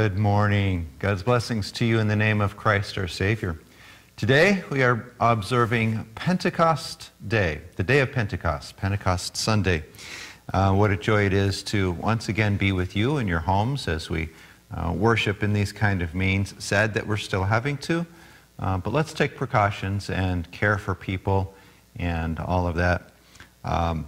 Good morning. God's blessings to you in the name of Christ our Savior. Today we are observing Pentecost Day, the day of Pentecost, Pentecost Sunday. Uh, what a joy it is to once again be with you in your homes as we uh, worship in these kind of means. Sad that we're still having to, uh, but let's take precautions and care for people and all of that. Um,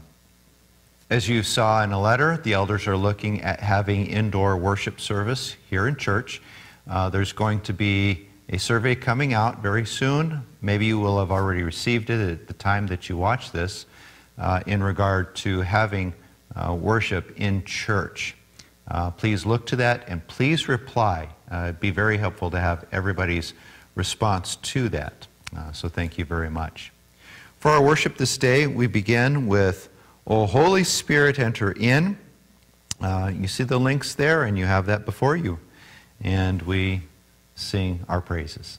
as you saw in a letter, the elders are looking at having indoor worship service here in church. Uh, there's going to be a survey coming out very soon. Maybe you will have already received it at the time that you watch this uh, in regard to having uh, worship in church. Uh, please look to that and please reply. Uh, it'd be very helpful to have everybody's response to that. Uh, so thank you very much. For our worship this day, we begin with O Holy Spirit, enter in. Uh, you see the links there, and you have that before you. And we sing our praises.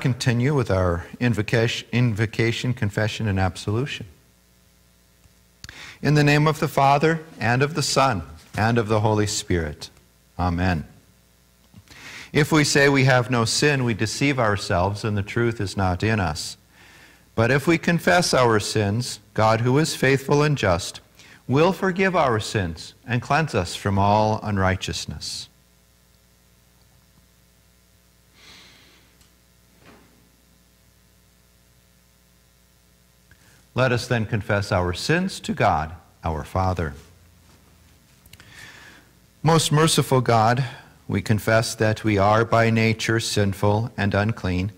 Continue with our invocation, invocation, confession, and absolution. In the name of the Father, and of the Son, and of the Holy Spirit. Amen. If we say we have no sin, we deceive ourselves, and the truth is not in us. But if we confess our sins, God, who is faithful and just, will forgive our sins and cleanse us from all unrighteousness. Let us then confess our sins to God, our Father. Most merciful God, we confess that we are by nature sinful and unclean.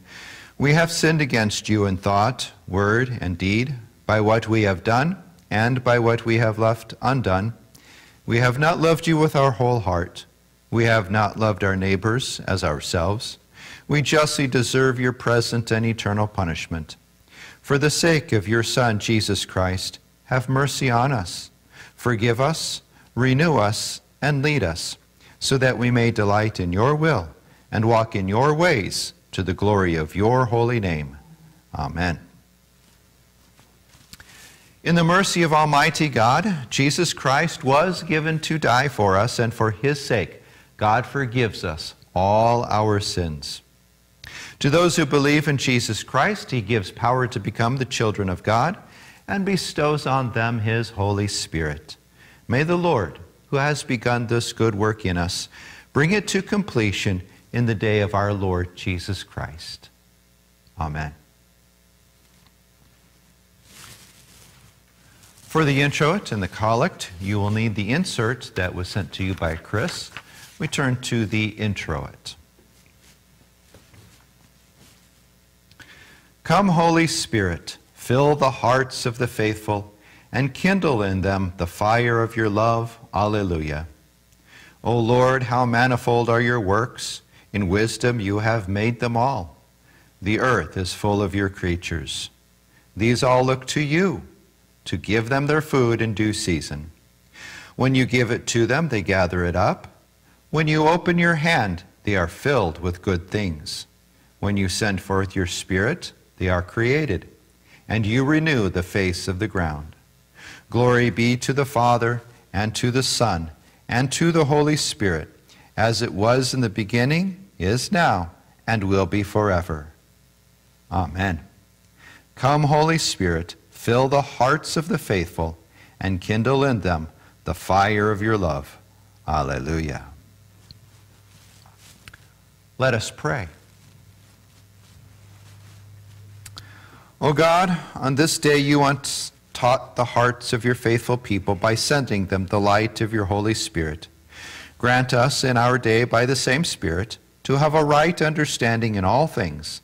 We have sinned against you in thought, word, and deed, by what we have done and by what we have left undone. We have not loved you with our whole heart. We have not loved our neighbors as ourselves. We justly deserve your present and eternal punishment. For the sake of your Son, Jesus Christ, have mercy on us. Forgive us, renew us, and lead us, so that we may delight in your will and walk in your ways to the glory of your holy name. Amen. In the mercy of Almighty God, Jesus Christ was given to die for us, and for his sake, God forgives us all our sins. To those who believe in Jesus Christ, he gives power to become the children of God and bestows on them his Holy Spirit. May the Lord, who has begun this good work in us, bring it to completion in the day of our Lord Jesus Christ. Amen. For the introit and the collect, you will need the insert that was sent to you by Chris. We turn to the introit. Come, Holy Spirit, fill the hearts of the faithful and kindle in them the fire of your love. Alleluia. O Lord, how manifold are your works. In wisdom you have made them all. The earth is full of your creatures. These all look to you to give them their food in due season. When you give it to them, they gather it up. When you open your hand, they are filled with good things. When you send forth your Spirit, they are created, and you renew the face of the ground. Glory be to the Father, and to the Son, and to the Holy Spirit, as it was in the beginning, is now, and will be forever. Amen. Come, Holy Spirit, fill the hearts of the faithful, and kindle in them the fire of your love. Alleluia. Let us pray. O God, on this day you once taught the hearts of your faithful people by sending them the light of your Holy Spirit. Grant us in our day by the same Spirit to have a right understanding in all things,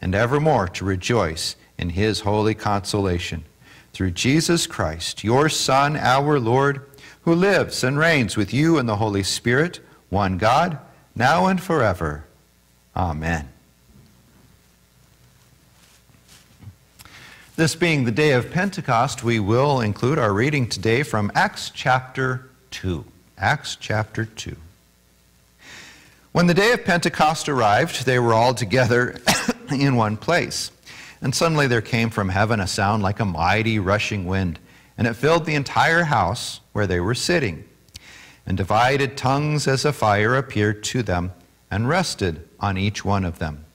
and evermore to rejoice in his holy consolation. Through Jesus Christ, your Son, our Lord, who lives and reigns with you in the Holy Spirit, one God, now and forever. Amen. This being the day of Pentecost, we will include our reading today from Acts chapter 2. Acts chapter 2. When the day of Pentecost arrived, they were all together in one place. And suddenly there came from heaven a sound like a mighty rushing wind, and it filled the entire house where they were sitting. And divided tongues as a fire appeared to them and rested on each one of them.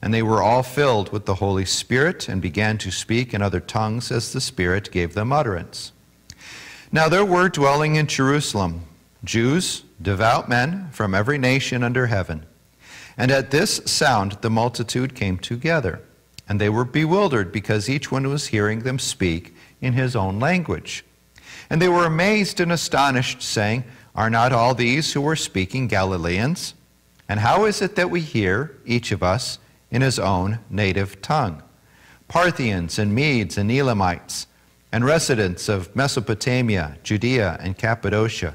And they were all filled with the Holy Spirit and began to speak in other tongues as the Spirit gave them utterance. Now there were dwelling in Jerusalem Jews, devout men from every nation under heaven. And at this sound the multitude came together, and they were bewildered because each one was hearing them speak in his own language. And they were amazed and astonished, saying, Are not all these who were speaking Galileans? And how is it that we hear, each of us, in his own native tongue. Parthians and Medes and Elamites, and residents of Mesopotamia, Judea and Cappadocia,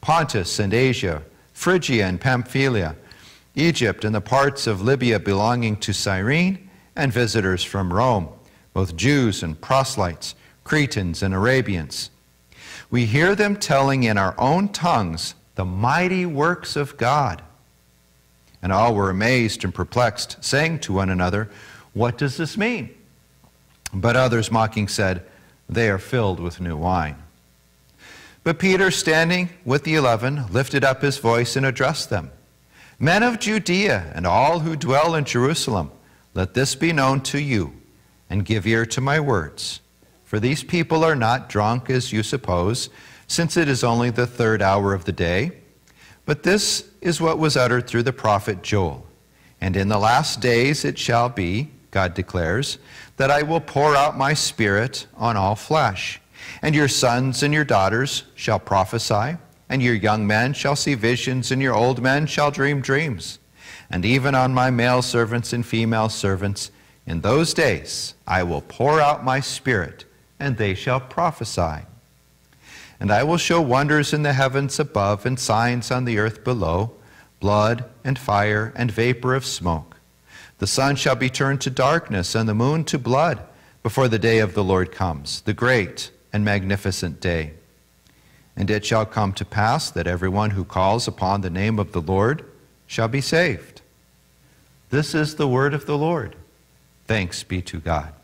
Pontus and Asia, Phrygia and Pamphylia, Egypt and the parts of Libya belonging to Cyrene, and visitors from Rome, both Jews and proselytes, Cretans and Arabians. We hear them telling in our own tongues the mighty works of God. And all were amazed and perplexed, saying to one another, What does this mean? But others, mocking, said, They are filled with new wine. But Peter, standing with the eleven, lifted up his voice and addressed them Men of Judea and all who dwell in Jerusalem, let this be known to you, and give ear to my words. For these people are not drunk as you suppose, since it is only the third hour of the day. But this is what was uttered through the prophet Joel. And in the last days it shall be, God declares, that I will pour out my spirit on all flesh. And your sons and your daughters shall prophesy, and your young men shall see visions, and your old men shall dream dreams. And even on my male servants and female servants, in those days I will pour out my spirit, and they shall prophesy. And I will show wonders in the heavens above and signs on the earth below blood and fire and vapor of smoke. The sun shall be turned to darkness and the moon to blood before the day of the Lord comes, the great and magnificent day. And it shall come to pass that everyone who calls upon the name of the Lord shall be saved. This is the word of the Lord. Thanks be to God.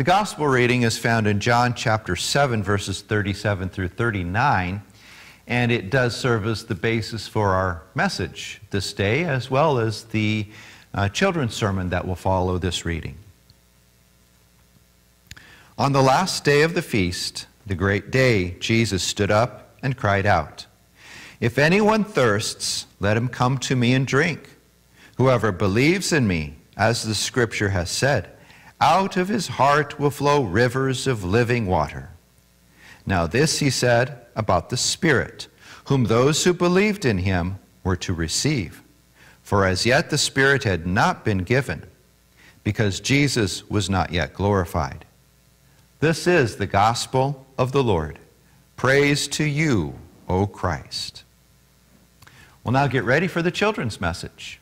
The gospel reading is found in John chapter 7, verses 37 through 39, and it does serve as the basis for our message this day, as well as the uh, children's sermon that will follow this reading. On the last day of the feast, the great day, Jesus stood up and cried out, If anyone thirsts, let him come to me and drink. Whoever believes in me, as the scripture has said, out of his heart will flow rivers of living water. Now, this he said about the Spirit, whom those who believed in him were to receive. For as yet the Spirit had not been given, because Jesus was not yet glorified. This is the gospel of the Lord. Praise to you, O Christ. We'll now get ready for the children's message.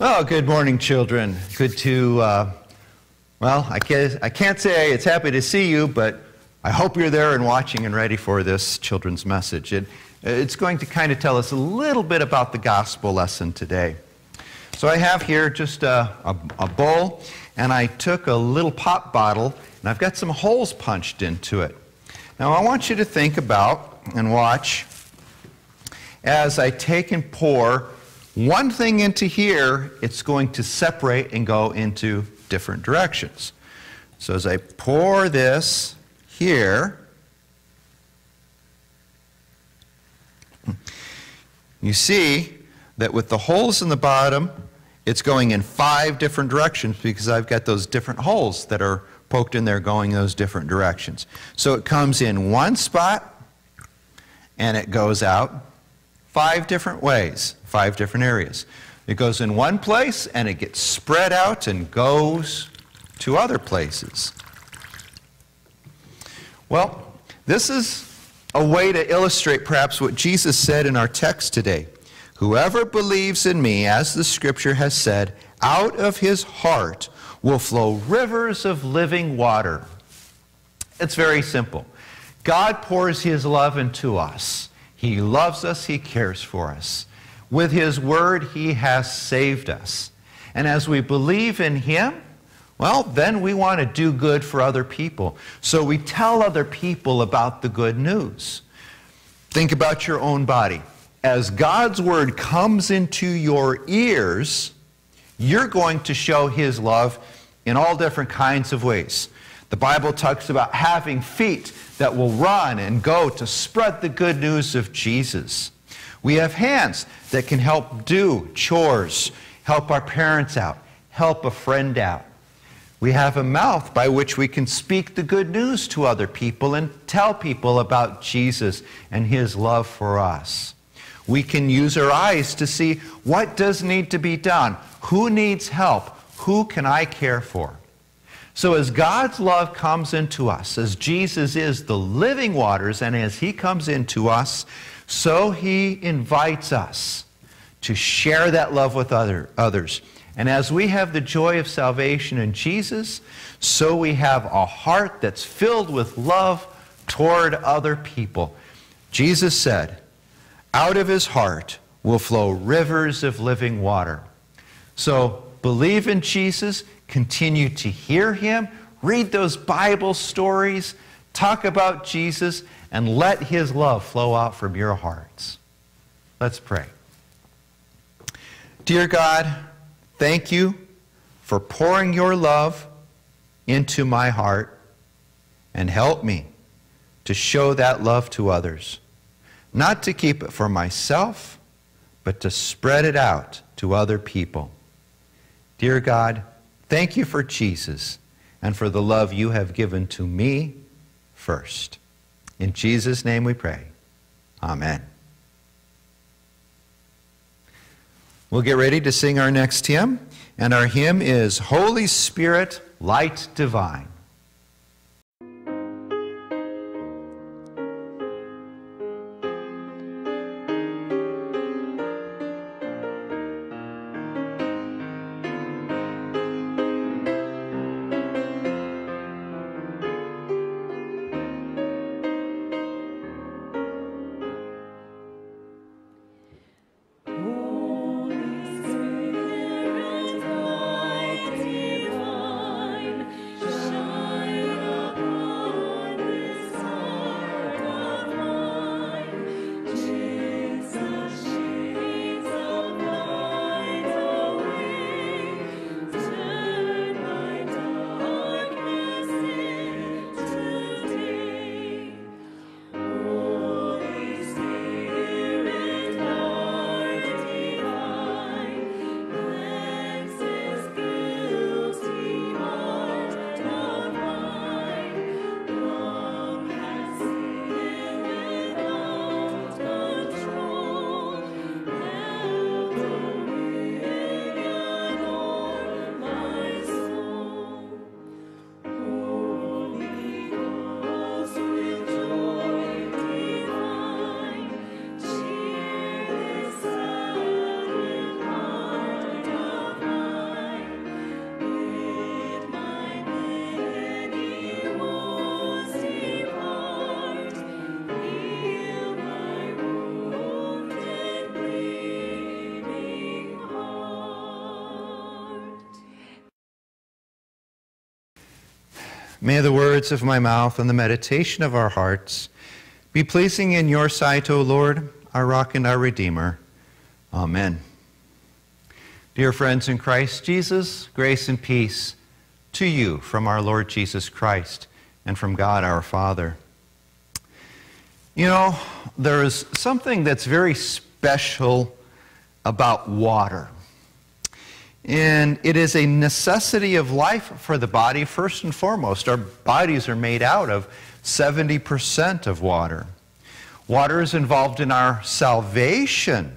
Well, good morning, children. Good to, uh, well, I can't, I can't say it's happy to see you, but I hope you're there and watching and ready for this children's message. It, it's going to kind of tell us a little bit about the gospel lesson today. So I have here just a, a, a bowl, and I took a little pop bottle, and I've got some holes punched into it. Now I want you to think about and watch as I take and pour one thing into here, it's going to separate and go into different directions. So as I pour this here, you see that with the holes in the bottom, it's going in five different directions because I've got those different holes that are poked in there going those different directions. So it comes in one spot and it goes out five different ways, five different areas. It goes in one place and it gets spread out and goes to other places. Well, this is a way to illustrate perhaps what Jesus said in our text today. Whoever believes in me, as the scripture has said, out of his heart will flow rivers of living water. It's very simple. God pours his love into us. He loves us, He cares for us. With His Word, He has saved us. And as we believe in Him, well, then we want to do good for other people. So we tell other people about the good news. Think about your own body. As God's Word comes into your ears, you're going to show His love in all different kinds of ways. The Bible talks about having feet that will run and go to spread the good news of Jesus. We have hands that can help do chores, help our parents out, help a friend out. We have a mouth by which we can speak the good news to other people and tell people about Jesus and his love for us. We can use our eyes to see what does need to be done, who needs help, who can I care for. So, as God's love comes into us, as Jesus is the living waters, and as He comes into us, so He invites us to share that love with other, others. And as we have the joy of salvation in Jesus, so we have a heart that's filled with love toward other people. Jesus said, out of his heart will flow rivers of living water. So believe in Jesus, continue to hear him, read those Bible stories, talk about Jesus, and let his love flow out from your hearts. Let's pray. Dear God, thank you for pouring your love into my heart and help me to show that love to others, not to keep it for myself, but to spread it out to other people. Dear God, thank you for Jesus and for the love you have given to me first. In Jesus' name we pray. Amen. We'll get ready to sing our next hymn, and our hymn is Holy Spirit, Light Divine. May the words of my mouth and the meditation of our hearts be pleasing in your sight, O Lord, our rock and our redeemer. Amen. Dear friends in Christ Jesus, grace and peace to you from our Lord Jesus Christ and from God our Father. You know, there is something that's very special about water. And it is a necessity of life for the body, first and foremost. Our bodies are made out of 70% of water. Water is involved in our salvation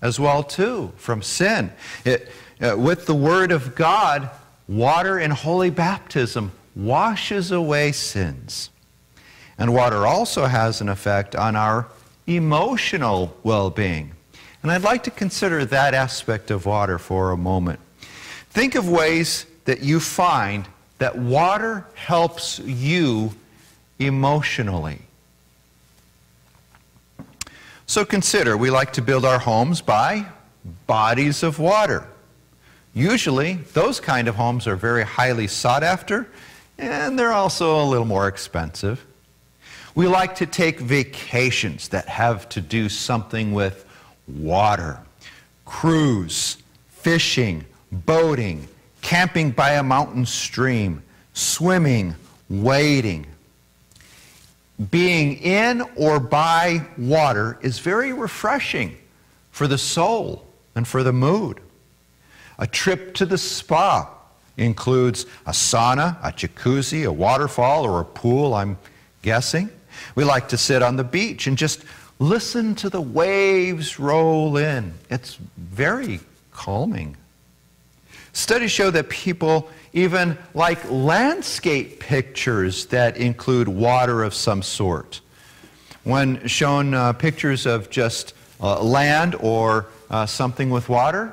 as well, too, from sin. It, uh, with the Word of God, water in holy baptism washes away sins. And water also has an effect on our emotional well being. And I'd like to consider that aspect of water for a moment. Think of ways that you find that water helps you emotionally. So consider, we like to build our homes by bodies of water. Usually, those kind of homes are very highly sought after, and they're also a little more expensive. We like to take vacations that have to do something with water, cruise, fishing, boating, camping by a mountain stream, swimming, wading. Being in or by water is very refreshing for the soul and for the mood. A trip to the spa includes a sauna, a jacuzzi, a waterfall, or a pool, I'm guessing. We like to sit on the beach and just Listen to the waves roll in. It's very calming. Studies show that people even like landscape pictures that include water of some sort. When shown uh, pictures of just uh, land or uh, something with water,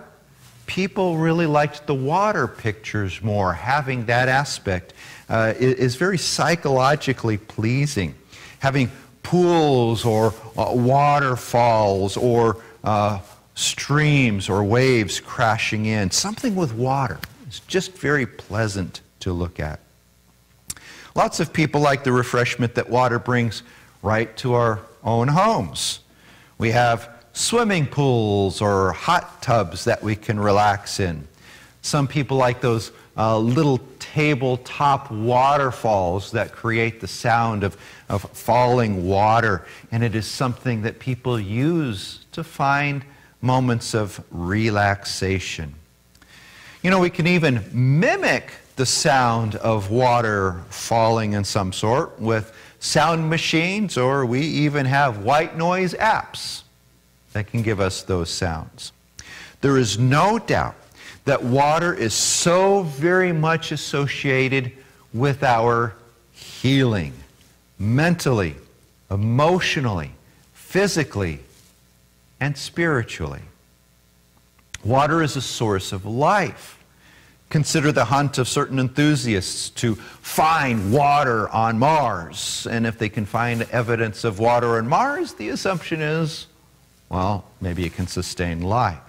people really liked the water pictures more. Having that aspect uh, is very psychologically pleasing. Having pools or uh, waterfalls or uh, streams or waves crashing in. Something with water. It's just very pleasant to look at. Lots of people like the refreshment that water brings right to our own homes. We have swimming pools or hot tubs that we can relax in. Some people like those uh, little tabletop waterfalls that create the sound of, of falling water, and it is something that people use to find moments of relaxation. You know, we can even mimic the sound of water falling in some sort with sound machines, or we even have white noise apps that can give us those sounds. There is no doubt that water is so very much associated with our healing, mentally, emotionally, physically, and spiritually. Water is a source of life. Consider the hunt of certain enthusiasts to find water on Mars. And if they can find evidence of water on Mars, the assumption is, well, maybe it can sustain life.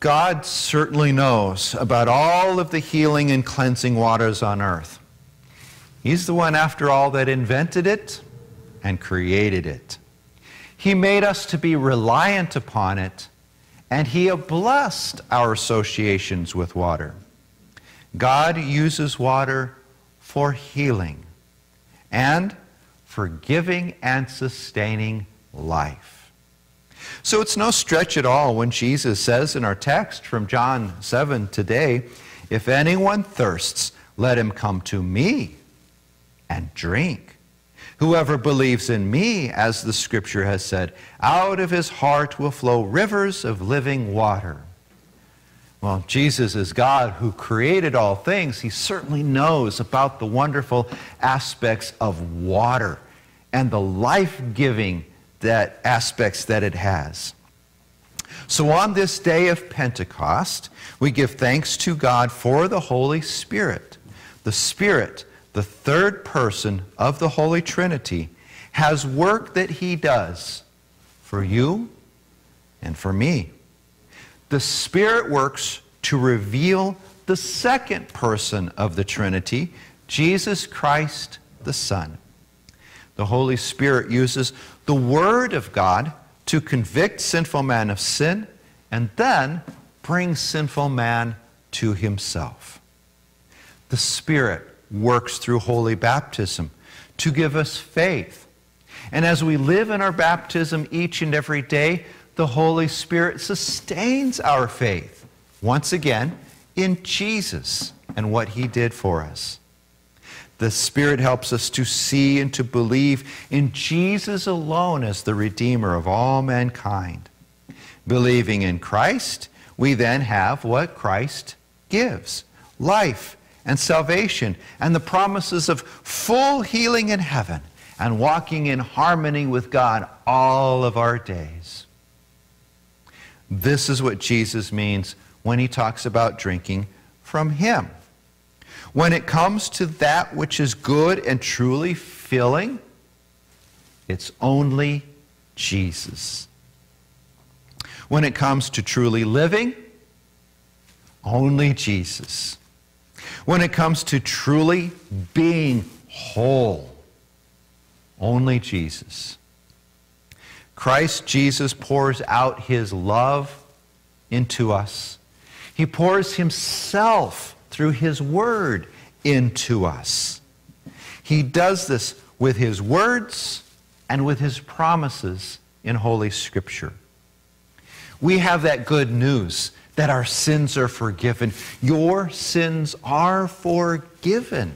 God certainly knows about all of the healing and cleansing waters on earth. He's the one, after all, that invented it and created it. He made us to be reliant upon it and he blessed our associations with water. God uses water for healing and for giving and sustaining life. So it's no stretch at all when Jesus says in our text from John 7 today, If anyone thirsts, let him come to me and drink. Whoever believes in me, as the scripture has said, out of his heart will flow rivers of living water. Well, Jesus is God who created all things. He certainly knows about the wonderful aspects of water and the life-giving that aspects that it has. So on this day of Pentecost, we give thanks to God for the Holy Spirit. The Spirit the third person of the Holy Trinity, has work that he does for you and for me. The Spirit works to reveal the second person of the Trinity, Jesus Christ the Son. The Holy Spirit uses the Word of God to convict sinful man of sin and then bring sinful man to himself. The Spirit works through holy baptism to give us faith. And as we live in our baptism each and every day, the Holy Spirit sustains our faith, once again, in Jesus and what He did for us. The Spirit helps us to see and to believe in Jesus alone as the Redeemer of all mankind. Believing in Christ, we then have what Christ gives life and salvation and the promises of full healing in heaven and walking in harmony with God all of our days. This is what Jesus means when he talks about drinking from him. When it comes to that which is good and truly filling, it's only Jesus. When it comes to truly living, only Jesus when it comes to truly being whole. Only Jesus. Christ Jesus pours out his love into us. He pours himself through his word into us. He does this with his words and with his promises in Holy Scripture. We have that good news that our sins are forgiven. Your sins are forgiven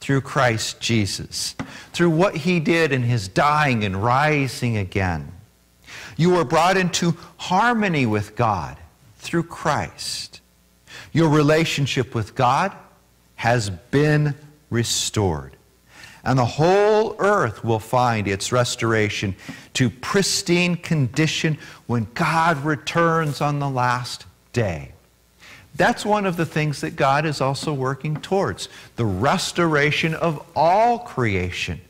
through Christ Jesus, through what he did in his dying and rising again. You are brought into harmony with God through Christ. Your relationship with God has been restored. And the whole earth will find its restoration to pristine condition when God returns on the last day. That's one of the things that God is also working towards the restoration of all creation.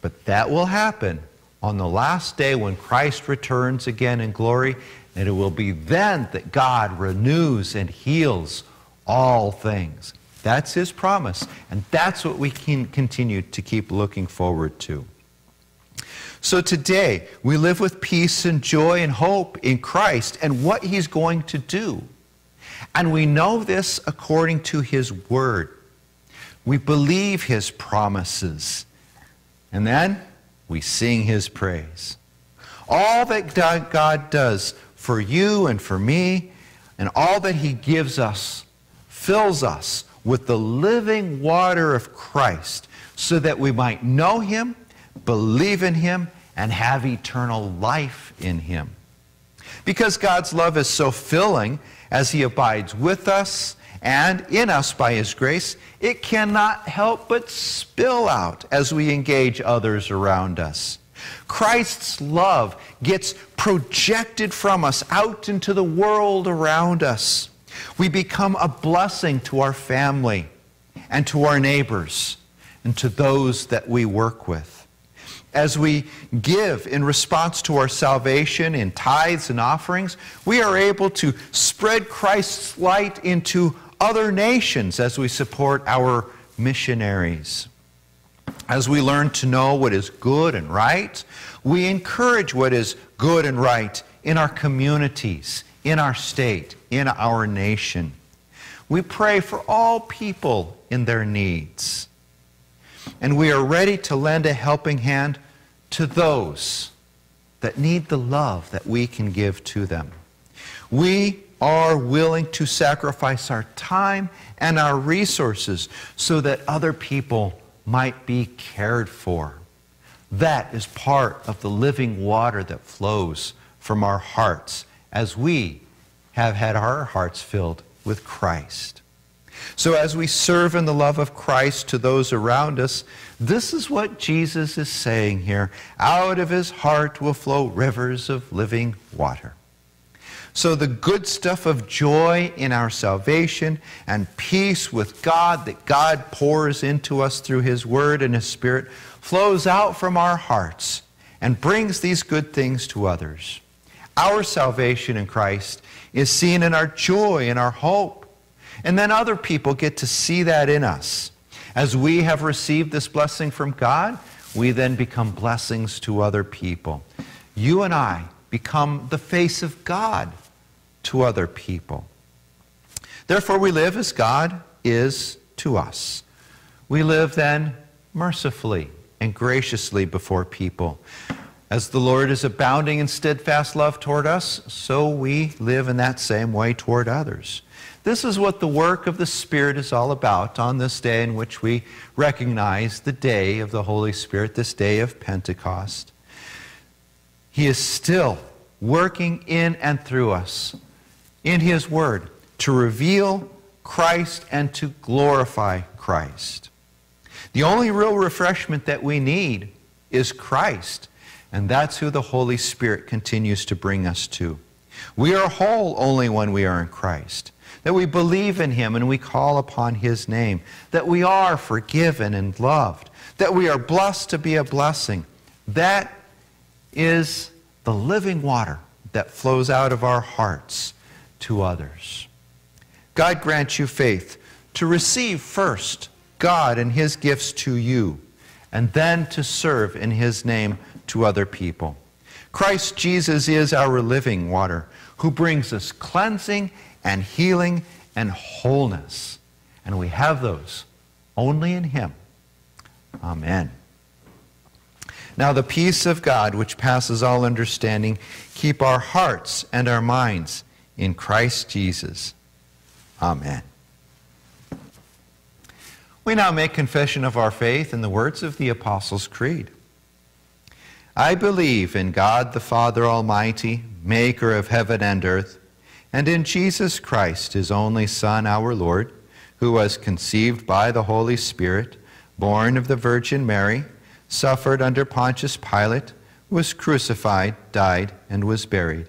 But that will happen on the last day when Christ returns again in glory, and it will be then that God renews and heals all things. That's his promise, and that's what we can continue to keep looking forward to. So today, we live with peace and joy and hope in Christ and what he's going to do. And we know this according to his word. We believe his promises. And then we sing his praise. All that God does for you and for me, and all that he gives us, fills us with the living water of Christ so that we might know him, believe in him, and have eternal life in him. Because God's love is so filling as he abides with us and in us by his grace, it cannot help but spill out as we engage others around us. Christ's love gets projected from us out into the world around us. We become a blessing to our family and to our neighbors and to those that we work with. As we give in response to our salvation in tithes and offerings, we are able to spread Christ's light into other nations as we support our missionaries. As we learn to know what is good and right, we encourage what is good and right in our communities, in our state, in our nation. We pray for all people in their needs. And we are ready to lend a helping hand to those that need the love that we can give to them. We are willing to sacrifice our time and our resources so that other people might be cared for. That is part of the living water that flows from our hearts as we have had our hearts filled with Christ. So, as we serve in the love of Christ to those around us, this is what Jesus is saying here. Out of his heart will flow rivers of living water. So, the good stuff of joy in our salvation and peace with God that God pours into us through his word and his spirit flows out from our hearts and brings these good things to others. Our salvation in Christ is seen in our joy and our hope. And then other people get to see that in us. As we have received this blessing from God, we then become blessings to other people. You and I become the face of God to other people. Therefore, we live as God is to us. We live then mercifully and graciously before people. As the Lord is abounding in steadfast love toward us, so we live in that same way toward others. This is what the work of the Spirit is all about on this day in which we recognize the day of the Holy Spirit, this day of Pentecost. He is still working in and through us in His Word to reveal Christ and to glorify Christ. The only real refreshment that we need is Christ. And that's who the Holy Spirit continues to bring us to. We are whole only when we are in Christ. That we believe in Him and we call upon His name. That we are forgiven and loved. That we are blessed to be a blessing. That is the living water that flows out of our hearts to others. God grant you faith to receive first God and His gifts to you, and then to serve in His name to other people. Christ Jesus is our living water who brings us cleansing and healing and wholeness. And we have those only in Him. Amen. Now, the peace of God, which passes all understanding, keep our hearts and our minds in Christ Jesus. Amen. We now make confession of our faith in the words of the Apostles' Creed. I believe in God the Father Almighty, maker of heaven and earth, and in Jesus Christ, his only Son, our Lord, who was conceived by the Holy Spirit, born of the Virgin Mary, suffered under Pontius Pilate, was crucified, died, and was buried.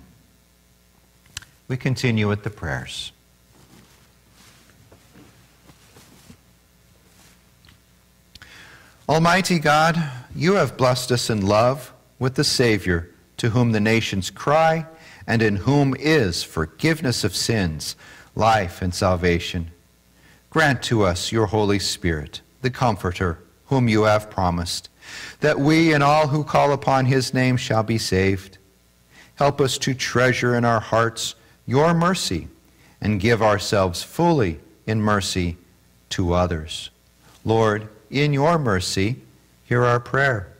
We continue with the prayers. Almighty God, you have blessed us in love with the Savior, to whom the nations cry, and in whom is forgiveness of sins, life, and salvation. Grant to us your Holy Spirit, the Comforter, whom you have promised, that we and all who call upon his name shall be saved. Help us to treasure in our hearts your mercy and give ourselves fully in mercy to others. Lord, in your mercy, hear our prayer.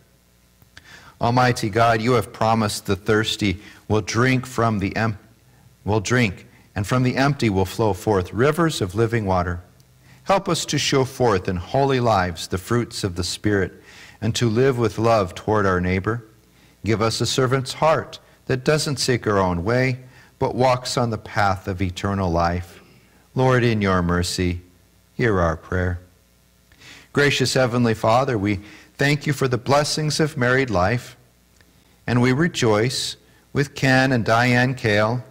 Almighty God, you have promised the thirsty will drink from the em- will drink, and from the empty will flow forth rivers of living water. Help us to show forth in holy lives the fruits of the Spirit, and to live with love toward our neighbor. Give us a servant's heart that doesn't seek our own way, but walks on the path of eternal life. Lord, in your mercy, hear our prayer. Gracious Heavenly Father, we thank you for the blessings of married life, and we rejoice with Ken and Diane Kale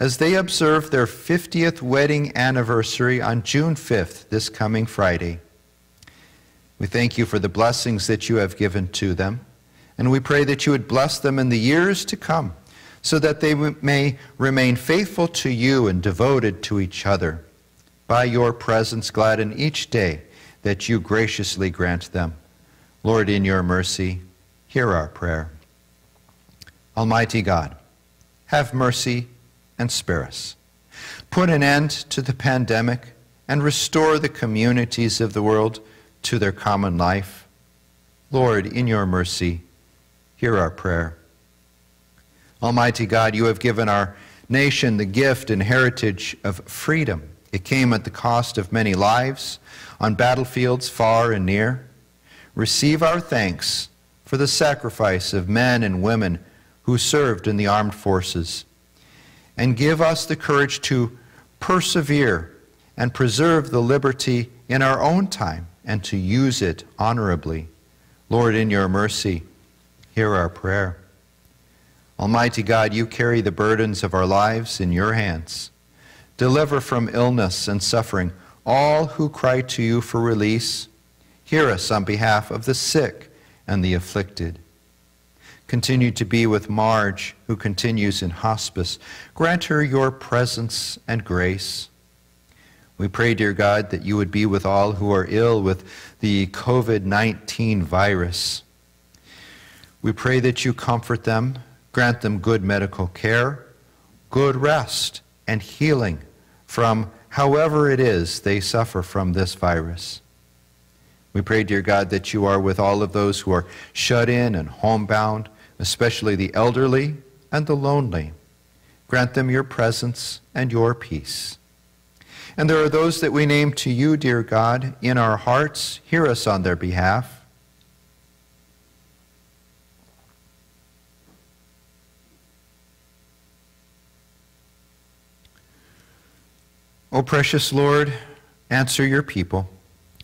as they observe their 50th wedding anniversary on June 5th, this coming Friday. We thank you for the blessings that you have given to them, and we pray that you would bless them in the years to come so that they may remain faithful to you and devoted to each other. By your presence, gladden each day that you graciously grant them. Lord, in your mercy, hear our prayer. Almighty God, have mercy and spare us. Put an end to the pandemic and restore the communities of the world to their common life. Lord, in your mercy, hear our prayer. Almighty God, you have given our nation the gift and heritage of freedom. It came at the cost of many lives on battlefields far and near. Receive our thanks for the sacrifice of men and women who served in the armed forces. And give us the courage to persevere and preserve the liberty in our own time and to use it honorably. Lord, in your mercy, hear our prayer. Almighty God, you carry the burdens of our lives in your hands. Deliver from illness and suffering all who cry to you for release. Hear us on behalf of the sick and the afflicted. Continue to be with Marge, who continues in hospice. Grant her your presence and grace. We pray, dear God, that you would be with all who are ill with the COVID 19 virus. We pray that you comfort them, grant them good medical care, good rest, and healing from however it is they suffer from this virus. We pray, dear God, that you are with all of those who are shut in and homebound, especially the elderly and the lonely. Grant them your presence and your peace. And there are those that we name to you, dear God, in our hearts. Hear us on their behalf. O precious Lord, answer your people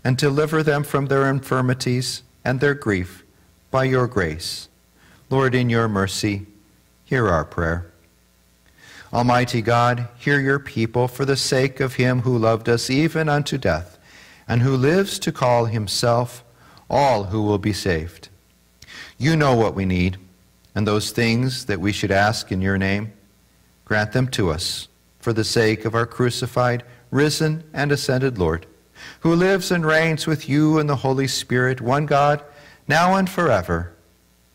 and deliver them from their infirmities and their grief by your grace. Lord, in your mercy, hear our prayer. Almighty God, hear your people for the sake of him who loved us even unto death, and who lives to call himself all who will be saved. You know what we need, and those things that we should ask in your name. Grant them to us for the sake of our crucified, risen, and ascended Lord, who lives and reigns with you in the Holy Spirit, one God, now and forever.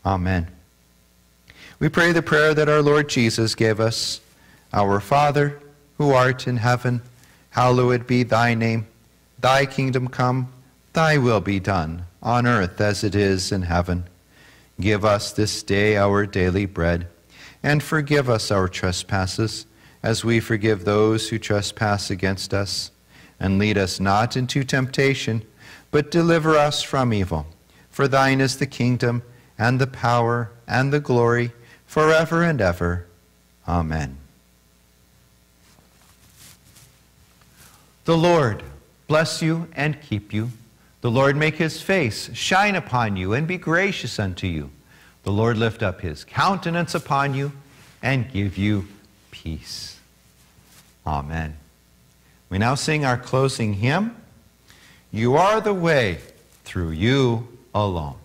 Amen. We pray the prayer that our Lord Jesus gave us Our Father, who art in heaven, hallowed be thy name. Thy kingdom come, thy will be done, on earth as it is in heaven. Give us this day our daily bread, and forgive us our trespasses as we forgive those who trespass against us. and lead us not into temptation, but deliver us from evil. For thine is the kingdom, and the power, and the glory, forever and ever. Amen. The Lord bless you and keep you. The Lord make his face shine upon you and be gracious unto you. The Lord lift up his countenance upon you and give you peace. Amen. We now sing our closing hymn You are the way, through you alone.